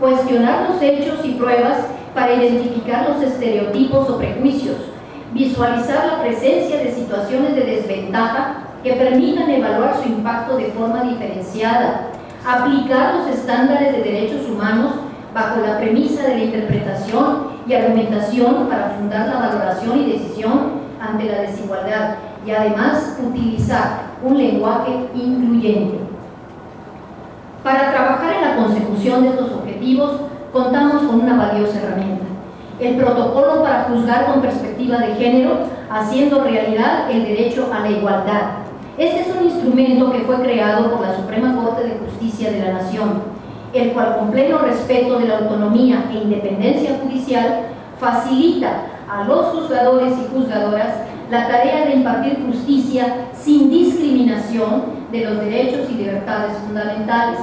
cuestionar los hechos y pruebas para identificar los estereotipos o prejuicios, visualizar la presencia de situaciones de desventaja que permitan evaluar su impacto de forma diferenciada, aplicar los estándares de derechos humanos bajo la premisa de la interpretación y argumentación para fundar la valoración y decisión ante la desigualdad y además utilizar un lenguaje incluyente. Para trabajar en la consecución de estos contamos con una valiosa herramienta, el protocolo para juzgar con perspectiva de género, haciendo realidad el derecho a la igualdad. Este es un instrumento que fue creado por la Suprema Corte de Justicia de la Nación, el cual con pleno respeto de la autonomía e independencia judicial facilita a los juzgadores y juzgadoras la tarea de impartir justicia sin discriminación de los derechos y libertades fundamentales,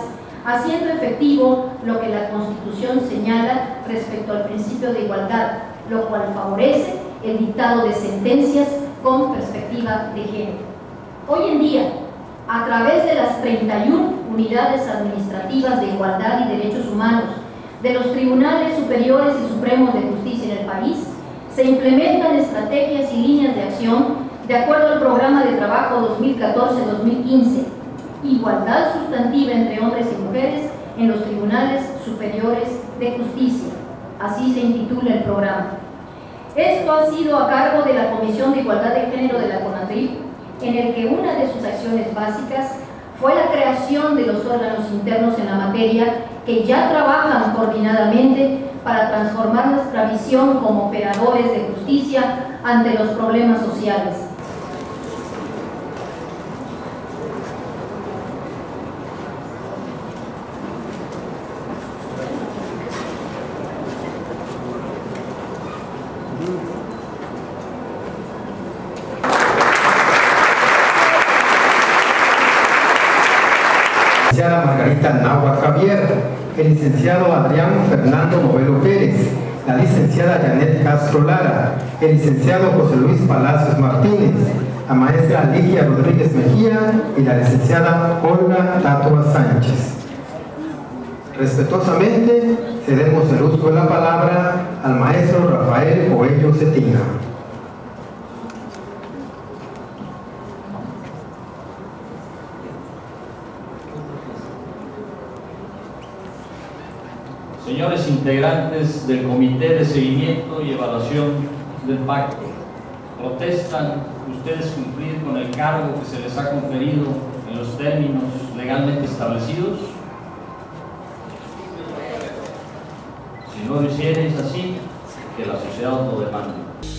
haciendo efectivo lo que la Constitución señala respecto al principio de igualdad, lo cual favorece el dictado de sentencias con perspectiva de género. Hoy en día, a través de las 31 unidades administrativas de igualdad y derechos humanos de los tribunales superiores y supremos de justicia en el país, se implementan estrategias y líneas de acción de acuerdo al programa de trabajo 2014-2015, igualdad sustantiva entre hombres y mujeres en los tribunales superiores de justicia. Así se intitula el programa. Esto ha sido a cargo de la Comisión de Igualdad de Género de la CONATRIP, en el que una de sus acciones básicas fue la creación de los órganos internos en la materia que ya trabajan coordinadamente para transformar nuestra visión como operadores de justicia ante los problemas sociales. licenciada Margarita Nahua Javier, el licenciado Adrián Fernando Novelo Pérez, la licenciada Janet Castro Lara, el licenciado José Luis Palacios Martínez, la maestra Ligia Rodríguez Mejía y la licenciada Olga Tatua Sánchez. Respetuosamente, cedemos el uso de la palabra Señores integrantes del Comité de Seguimiento y Evaluación del Pacto, ¿protestan ustedes cumplir con el cargo que se les ha conferido en los términos legalmente establecidos? Si no lo hicierais así, que la sociedad lo demande.